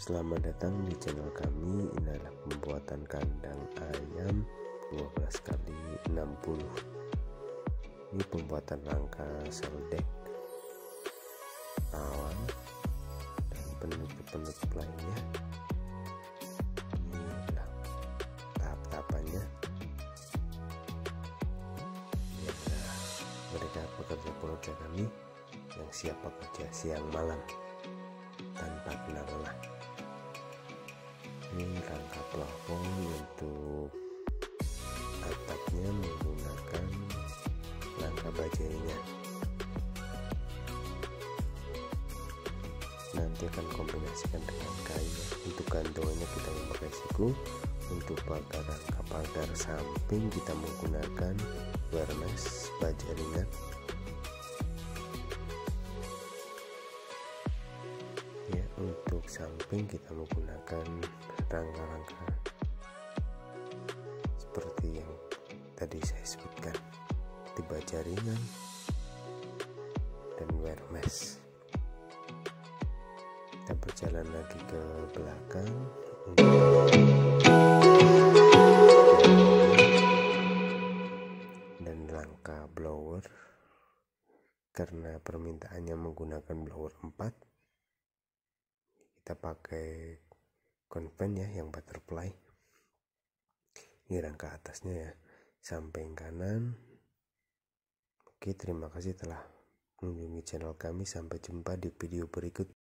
Selamat datang di channel kami Ini adalah pembuatan kandang ayam 12 kali 60 Ini pembuatan rangka seldek Awan Dan penutup-penutup lainnya. Ini adalah tahap-tahapannya Ini adalah mereka pekerja-pekerja kami Yang siap bekerja siang malam ini rangka plafon untuk atapnya menggunakan rangka bajainya. Nanti akan kombinasikan dengan kayu untuk gantungannya kita memakai siku. Untuk pagar rangka pagar samping kita menggunakan wermes baja ringan. Ya untuk samping kita menggunakan rangka-rangka seperti yang tadi saya sebutkan. Tiba jaringan dan wermes kita berjalan lagi ke belakang. Dan rangka blower. Karena permintaannya menggunakan blower 4 kita pakai konven ya yang butterfly. Ini rangka atasnya ya. Samping kanan. Oke terima kasih telah mengunjungi channel kami. Sampai jumpa di video berikut